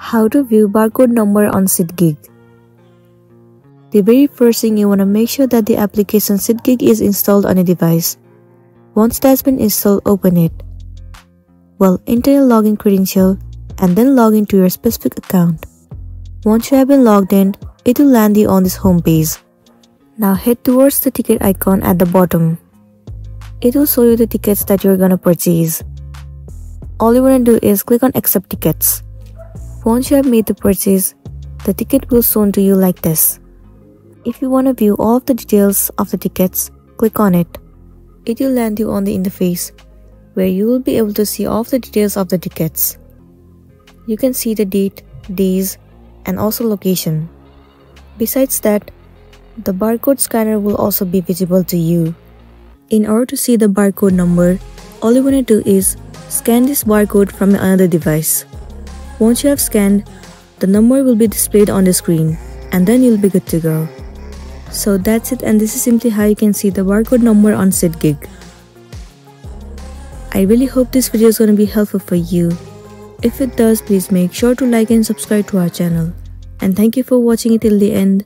How to view barcode number on SeatGeek. The very first thing you want to make sure that the application SeatGeek is installed on a device. Once that's been installed, open it. Well, enter your login credential and then log into your specific account. Once you have been logged in, it will land you on this home page. Now head towards the ticket icon at the bottom. It will show you the tickets that you're gonna purchase. All you wanna do is click on accept tickets. Once you have made the purchase, the ticket will shown to you like this. If you want to view all of the details of the tickets, click on it. It will land you on the interface where you will be able to see all of the details of the tickets. You can see the date, days, and also location. Besides that, the barcode scanner will also be visible to you. In order to see the barcode number, all you want to do is scan this barcode from another device. Once you have scanned, the number will be displayed on the screen and then you'll be good to go. So that's it and this is simply how you can see the barcode number on SeatGeek. I really hope this video is going to be helpful for you. If it does, please make sure to like and subscribe to our channel. And thank you for watching it till the end.